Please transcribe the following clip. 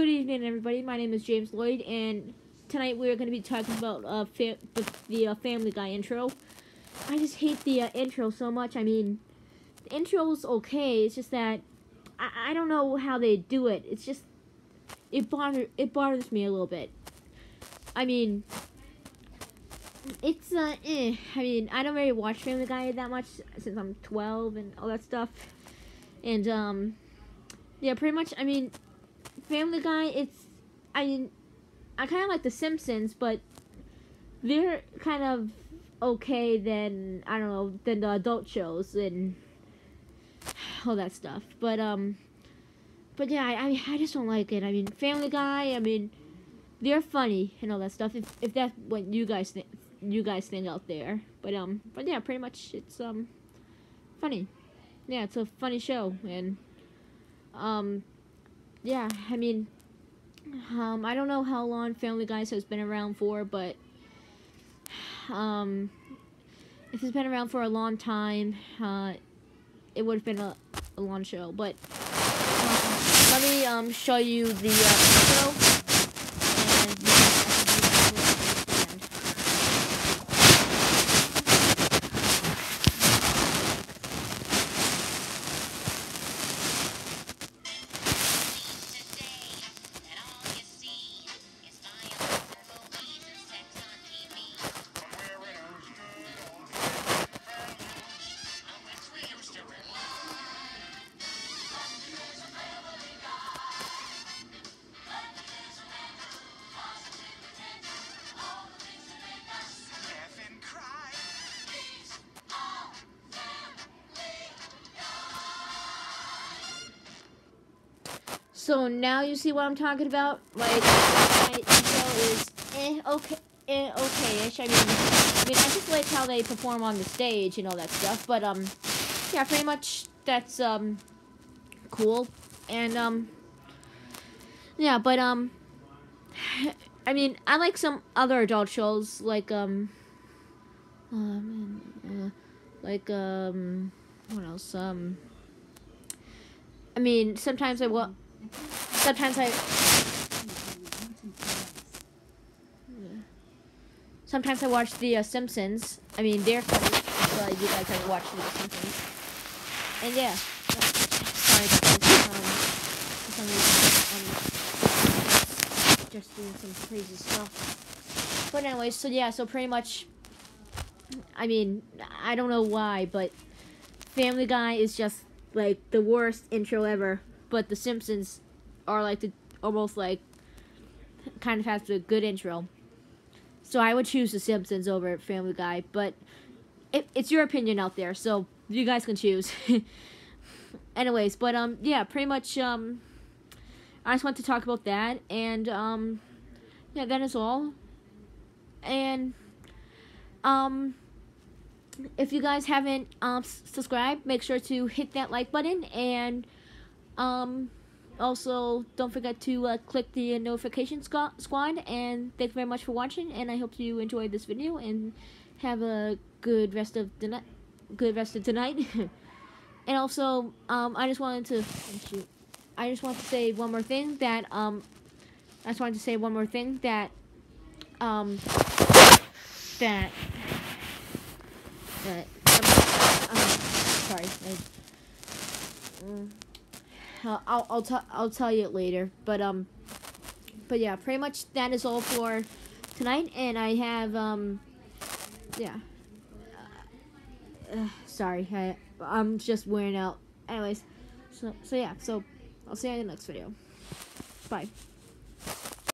Good evening, everybody. My name is James Lloyd, and tonight we're going to be talking about uh, the, the uh, Family Guy intro. I just hate the uh, intro so much. I mean, the intro's okay. It's just that I, I don't know how they do it. It's just it bother it bothers me a little bit. I mean, it's uh, eh. I mean, I don't really watch Family Guy that much since I'm 12 and all that stuff, and um, yeah, pretty much. I mean Family Guy, it's I mean I kind of like The Simpsons, but they're kind of okay than I don't know than the adult shows and all that stuff. But um, but yeah, I I just don't like it. I mean, Family Guy. I mean, they're funny and all that stuff. If if that's what you guys think, you guys think out there. But um, but yeah, pretty much it's um, funny. Yeah, it's a funny show and um yeah, I mean, um, I don't know how long Family Guys has been around for, but um, if it's been around for a long time, uh, it would have been a, a long show. But let me um, show you the uh. So now you see what I'm talking about. Like my intro is eh okay eh okay-ish. I mean, I mean I just like how they perform on the stage and all that stuff. But um, yeah, pretty much that's um cool. And um, yeah, but um, I mean I like some other adult shows like um, um uh, like um what else um. I mean, sometimes I will. Sometimes I. Sometimes I watch The uh, Simpsons. I mean, they're funny. So you guys have watched The Simpsons. And yeah. Sorry about. Um, for some reason, I'm just doing some crazy stuff. But anyway, so yeah, so pretty much. I mean, I don't know why, but Family Guy is just like the worst intro ever but The Simpsons are like the almost like kind of has a good intro. So I would choose The Simpsons over Family Guy, but it, it's your opinion out there, so you guys can choose. Anyways, but um, yeah, pretty much um, I just want to talk about that, and um, yeah, that is all. And um, if you guys haven't um subscribed, make sure to hit that like button and um, also, don't forget to uh, click the notification squad. And thank you very much for watching. And I hope you enjoyed this video and have a good rest of the night. Good rest of tonight. and also, um, I just wanted to shoot. I just want to say one more thing that um, I just wanted to say one more thing that um, that that um, sorry. I, um, I'll I'll t- I'll tell you it later. But um, but yeah, pretty much that is all for tonight, and I have um, yeah. Uh, uh, sorry, I I'm just wearing out. Anyways, so so yeah, so I'll see you in the next video. Bye.